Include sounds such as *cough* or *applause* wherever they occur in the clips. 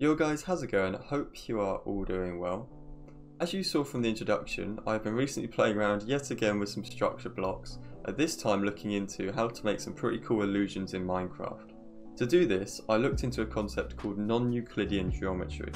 Yo guys, how's it going? I hope you are all doing well. As you saw from the introduction, I've been recently playing around yet again with some structure blocks, at this time looking into how to make some pretty cool illusions in Minecraft. To do this, I looked into a concept called non-Euclidean geometry.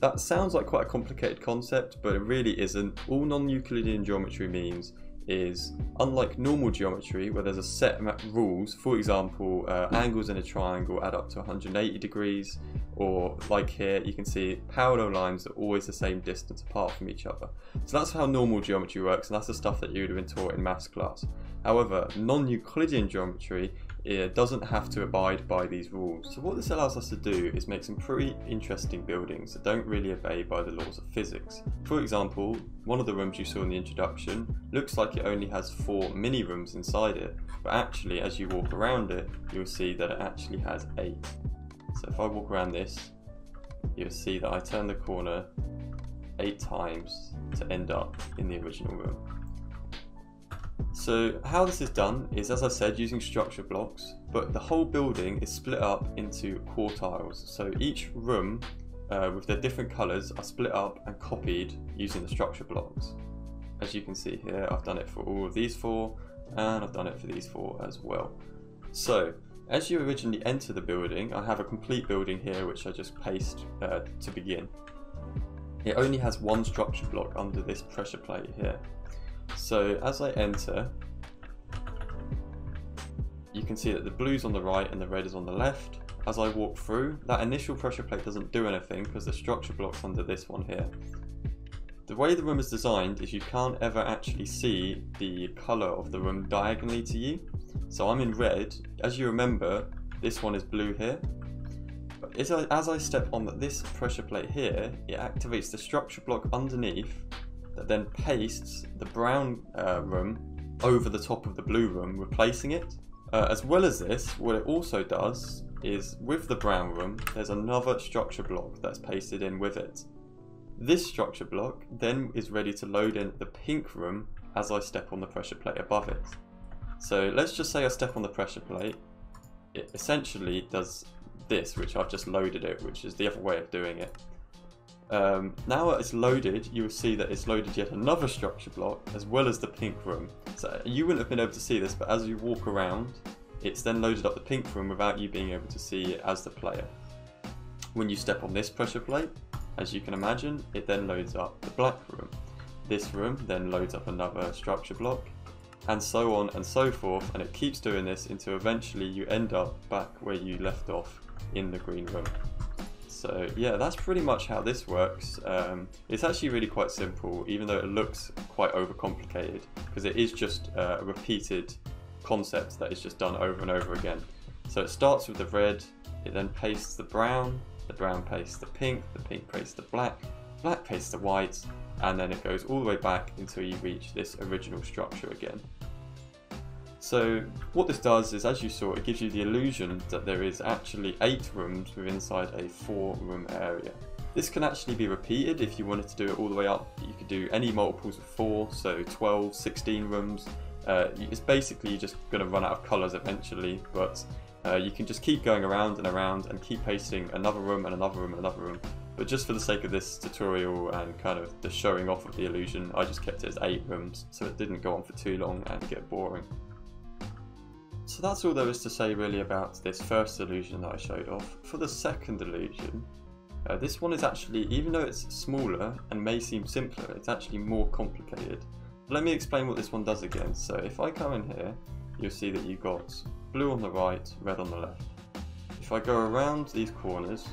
That sounds like quite a complicated concept, but it really isn't. All non-Euclidean geometry means is unlike normal geometry where there's a set of rules, for example, uh, angles in a triangle add up to 180 degrees, or like here you can see parallel lines are always the same distance apart from each other. So that's how normal geometry works and that's the stuff that you would have been taught in maths class. However, non-Euclidean geometry it doesn't have to abide by these rules. So what this allows us to do is make some pretty interesting buildings that don't really obey by the laws of physics. For example, one of the rooms you saw in the introduction looks like it only has four mini rooms inside it, but actually as you walk around it, you'll see that it actually has eight. So if I walk around this, you'll see that I turn the corner eight times to end up in the original room. So how this is done is, as I said, using structure blocks, but the whole building is split up into quartiles. So each room uh, with their different colours are split up and copied using the structure blocks. As you can see here, I've done it for all of these four, and I've done it for these four as well. So, as you originally enter the building, I have a complete building here which I just paste uh, to begin. It only has one structure block under this pressure plate here. So as I enter, you can see that the blue's on the right and the red is on the left. As I walk through, that initial pressure plate doesn't do anything because the structure block's under this one here. The way the room is designed is you can't ever actually see the colour of the room diagonally to you. So I'm in red. As you remember, this one is blue here. But as I, as I step on this pressure plate here, it activates the structure block underneath that then pastes the brown uh, room over the top of the blue room, replacing it. Uh, as well as this, what it also does is with the brown room, there's another structure block that's pasted in with it. This structure block then is ready to load in the pink room as I step on the pressure plate above it. So let's just say I step on the pressure plate, it essentially does this, which I've just loaded it, which is the other way of doing it. Um, now that it's loaded, you will see that it's loaded yet another structure block as well as the pink room. So you wouldn't have been able to see this, but as you walk around, it's then loaded up the pink room without you being able to see it as the player. When you step on this pressure plate, as you can imagine, it then loads up the black room. This room then loads up another structure block, and so on and so forth, and it keeps doing this until eventually you end up back where you left off in the green room. So yeah, that's pretty much how this works. Um, it's actually really quite simple, even though it looks quite overcomplicated, because it is just uh, a repeated concept that is just done over and over again. So it starts with the red, it then pastes the brown, the brown pastes the pink, the pink pastes the black, black pastes the white, and then it goes all the way back until you reach this original structure again. So what this does is, as you saw, it gives you the illusion that there is actually eight rooms within inside a four room area. This can actually be repeated if you wanted to do it all the way up. You could do any multiples of four, so 12, 16 rooms. Uh, it's basically just going to run out of colours eventually, but uh, you can just keep going around and around and keep pasting another room and another room and another room. But just for the sake of this tutorial and kind of the showing off of the illusion, I just kept it as eight rooms so it didn't go on for too long and get boring. So that's all there is to say really about this first illusion that I showed off. For the second illusion, uh, this one is actually, even though it's smaller and may seem simpler, it's actually more complicated. Let me explain what this one does again. So if I come in here, you'll see that you've got blue on the right, red on the left. If I go around these corners,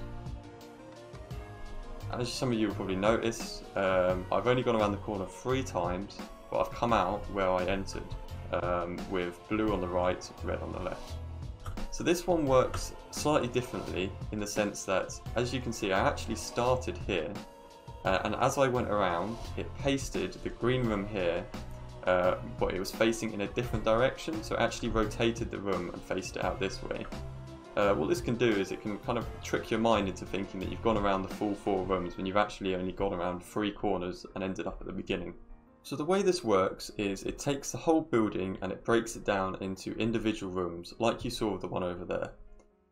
as some of you will probably notice, um, I've only gone around the corner three times, but I've come out where I entered um, with blue on the right, red on the left. So this one works slightly differently in the sense that, as you can see, I actually started here, uh, and as I went around, it pasted the green room here, uh, but it was facing in a different direction, so it actually rotated the room and faced it out this way. Uh, what this can do is it can kind of trick your mind into thinking that you've gone around the full four rooms when you've actually only gone around three corners and ended up at the beginning. So the way this works is it takes the whole building and it breaks it down into individual rooms, like you saw the one over there.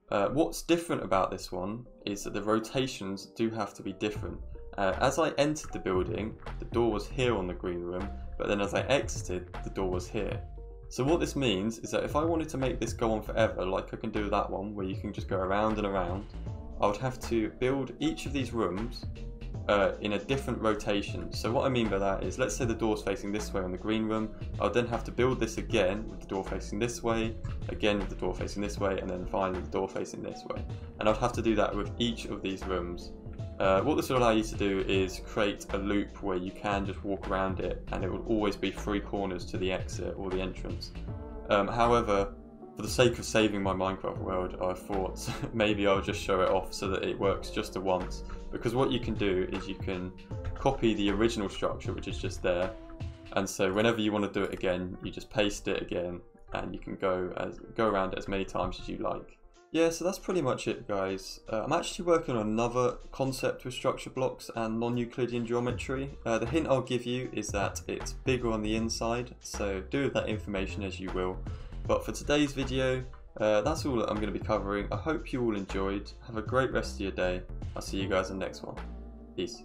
Uh, what's different about this one is that the rotations do have to be different. Uh, as I entered the building, the door was here on the green room, but then as I exited, the door was here. So what this means is that if I wanted to make this go on forever, like I can do that one, where you can just go around and around, I would have to build each of these rooms uh, in a different rotation. So what I mean by that is, let's say the door's facing this way on the green room, I would then have to build this again with the door facing this way, again with the door facing this way, and then finally the door facing this way. And I'd have to do that with each of these rooms. Uh, what this will allow you to do is create a loop where you can just walk around it and it will always be three corners to the exit or the entrance. Um, however, for the sake of saving my Minecraft world, I thought *laughs* maybe I'll just show it off so that it works just the once. Because what you can do is you can copy the original structure, which is just there, and so whenever you want to do it again, you just paste it again, and you can go as go around it as many times as you like. Yeah, so that's pretty much it, guys. Uh, I'm actually working on another concept with structure blocks and non-Euclidean geometry. Uh, the hint I'll give you is that it's bigger on the inside, so do with that information as you will. But for today's video, uh, that's all that I'm going to be covering. I hope you all enjoyed. Have a great rest of your day. I'll see you guys in the next one. Peace.